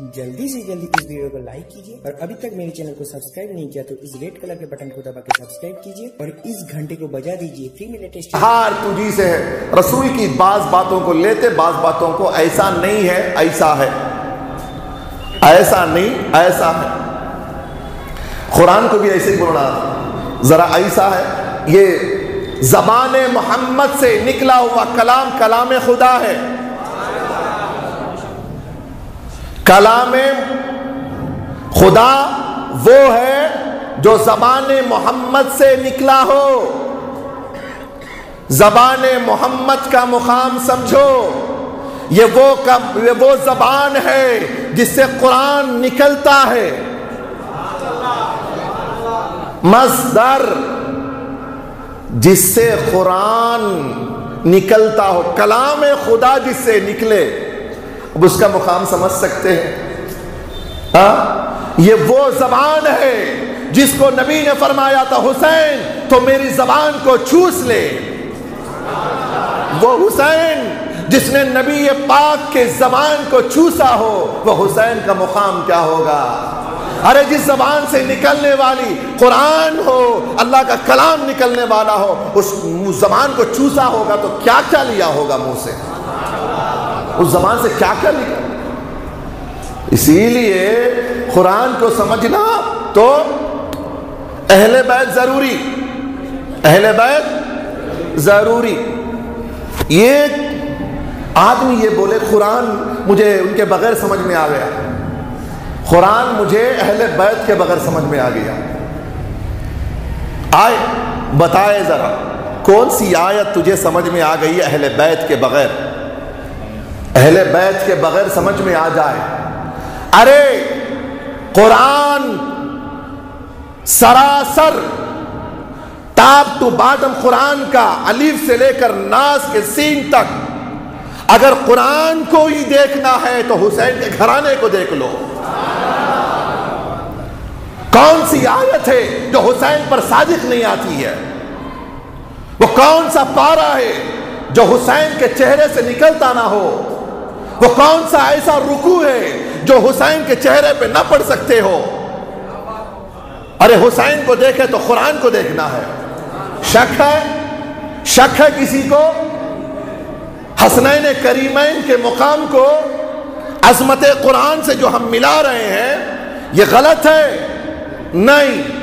جلدی سے جلدی اس ویڈیو کو لائک کیجیے اور ابھی تک میری چینل کو سبسکرائب نہیں کیا تو اس ریٹ کلر کے بٹن کو دبا کے سبسکرائب کیجیے اور اس گھنٹے کو بجا دیجیے فری میں لیٹسٹ ہار تجھی سے ہے، رسول کی بعض باتوں کو لیتے، بعض باتوں کو ایسا نہیں ہے، ایسا ہے۔ ایسا نہیں، ایسا ہے۔ قرآن کو بھی ایسے ہی بولنا ذرا ایسا ہے، یہ زبان محمد سے نکلا ہوا کلام کلام خدا ہے۔ کلام خدا وہ ہے جو زبان محمد سے نکلا ہو۔ زبان محمد کا مقام سمجھو۔ یہ وہ وہ زبان ہے جس سے قرآن نکلتا ہے۔ مصدر جس سے قرآن نکلتا ہو۔ کلام خدا جس سے نکلے۔ اب اس کا مقام سمجھ سکتے ہیں۔ ہاں؟ یہ وہ زبان ہے جس کو نبی نے فرمایا تھا، حسین، تو میری زبان کو چوس لے۔ وہ حسین جس نے نبی پاک کے زبان کو چوسا ہو، وہ حسین کا مقام کیا ہوگا؟ ارے، جس زبان سے نکلنے والی قرآن ہو، اللہ کا کلام نکلنے والا ہو، اس زبان کو چوسا ہوگا تو کیا کیا لیا ہوگا منہ سے؟ اس زبان سے کیا کیا لکھا؟ اسی لیے قرآن کو سمجھنا تو اہل بیت ضروری۔ اہل بیت ضروری۔ یہ آدمی یہ بولے، قرآن مجھے ان کے بغیر سمجھ میں آ گیا۔ قرآن مجھے اہل بیت کے بغیر سمجھ میں آ گیا۔ آئے، بتائے ذرا، کون سی آیت تجھے سمجھ میں آ گئی اہل بیت کے بغیر؟ اہل بیت کے بغیر سمجھ میں آ جائے۔ ارے، قرآن سراسر ٹاپ ٹو باٹم قرآن کا علیف سے لے کر ناس کے سین تک۔ اگر قرآن کو ہی دیکھنا ہے تو حسین کے گھرانے کو دیکھ لو۔ کون سی آیت ہے جو حسین پر صادق نہیں آتی ہے؟ وہ کون سا پارا ہے جو حسین کے چہرے سے نکلتا نہ ہو؟ وہ کون سا ایسا رکو ہے جو حسین کے چہرے پہ نہ پڑھ سکتے ہو؟ ارے حسین کو دیکھے تو قرآن کو دیکھنا ہے۔ شک ہے؟ شک ہے کسی کو؟ حسنین کریمین کے مقام کو عظمت قرآن سے جو ہم ملا رہے ہیں، یہ غلط ہے؟ نہیں۔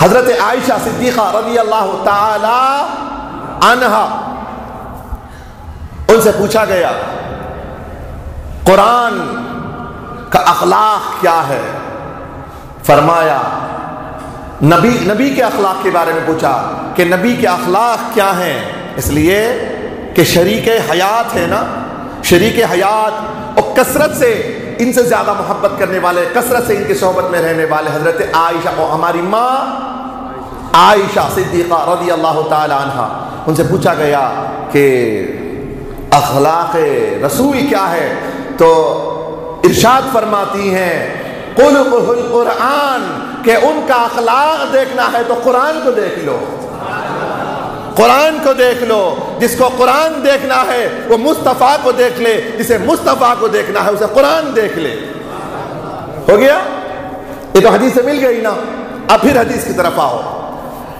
حضرت عائشہ صدیقہ رضی اللہ تعالی عنہ ان سے پوچھا گیا، قرآن کا اخلاق کیا ہے؟ فرمایا، نبی نبی کے اخلاق کے بارے میں پوچھا کہ نبی کے اخلاق کیا ہیں؟ اس لیے کہ شریک حیات ہے نا؟ شریک حیات اور کثرت سے ان سے زیادہ محبت کرنے والے، کثرت سے ان کی صحبت میں رہنے والے حضرت عائشہ اور ہماری ماں عائشہ صدیقہ رضی اللہ تعالی عنہ، ان سے پوچھا گیا کہ اخلاق رسوئی کیا ہے؟ تو ارشاد فرماتی ہیں قل قل قرآن کہ ان کا اخلاق دیکھنا ہے تو قرآن کو دیکھ لو۔ قرآن کو دیکھ لو، جس کو قرآن دیکھنا ہے، وہ مصطفیٰ کو دیکھ لے، جسے مصطفیٰ کو دیکھنا ہے، اسے قرآن دیکھ لے۔ ہو گیا؟ یہ تو حدیث سے مل گئی نا۔ اب پھر حدیث کی طرف آؤ۔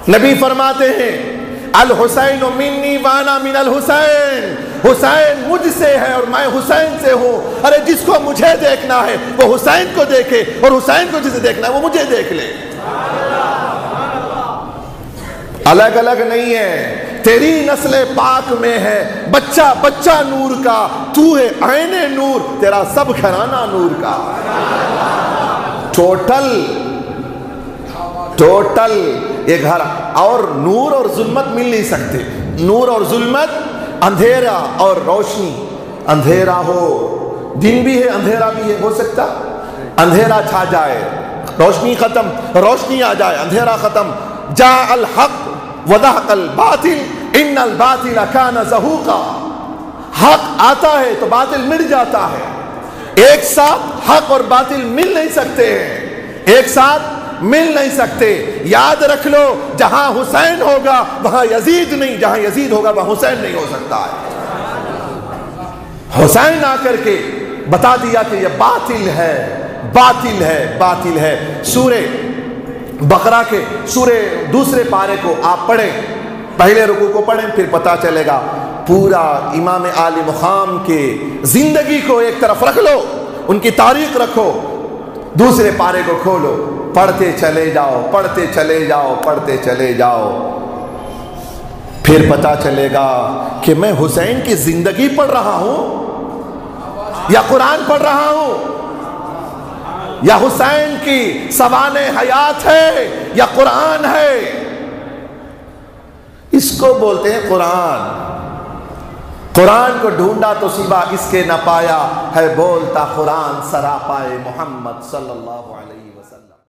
نبی فرماتے ہیں، الحسین منی وانا من الحسین۔ حسین مجھ سے ہے اور میں حسین سے ہوں۔ ارے، جس کو مجھے دیکھنا ہے، وہ حسین کو دیکھے اور حسین کو جسے دیکھنا ہے، وہ مجھے دیکھ لے۔ الگ الگ نہیں ہے۔ تیری نسل پاک میں ہے۔ بچہ بچہ نور کا۔ تو ہے عین نور، تیرا سب گھرانہ نور کا۔ ٹوٹل ٹوٹل، یہ گھر اور نور اور ظلمت مل نہیں سکتے۔ نور اور ظلمت اندھیرا اور روشنی۔ اندھیرا ہو۔ دن بھی ہے، اندھیرا بھی ہے، ہو سکتا۔ اندھیرا چھا جائے۔ روشنی ختم، روشنی آ جائے، اندھیرا ختم۔ جا الحق وضحق الباطل، ان الباطل کان زہوقا۔ حق آتا ہے تو باطل مٹ جاتا ہے۔ ایک ساتھ حق اور باطل مل نہیں سکتے ہیں۔ ایک ساتھ مل نہیں سکتے۔ یاد رکھ لو، جہاں حسین ہوگا، وہاں یزید نہیں، جہاں یزید ہوگا، وہاں حسین نہیں ہو سکتا۔ ہے حسین آ کر کے بتا دیا کہ یہ باطل ہے باطل ہے باطل ہے۔ سورہ بقرہ کے سورہ دوسرے پارے کو آپ پڑھیں۔ پہلے رکو کو پڑھیں، پھر پتا چلے گا۔ پورا امام عال مقام کے زندگی کو ایک طرف رکھ لو، ان کی تاریخ رکھو۔ دوسرے پارے کو کھولو، پڑھتے چلے جاؤ، پڑھتے چلے جاؤ، پڑھتے چلے جاؤ۔ پھر پتا چلے گا کہ میں حسین کی زندگی پڑھ رہا ہوں یا قرآن پڑھ رہا ہوں؟ یا حسین کی سوان حیات ہے یا قرآن ہے؟ اس کو بولتے ہیں قرآن۔ قرآن کو ڈھونڈا تو سوا اس کے نہ پایا ہے، بولتا قرآن سرا پائے محمد صلی اللہ علیہ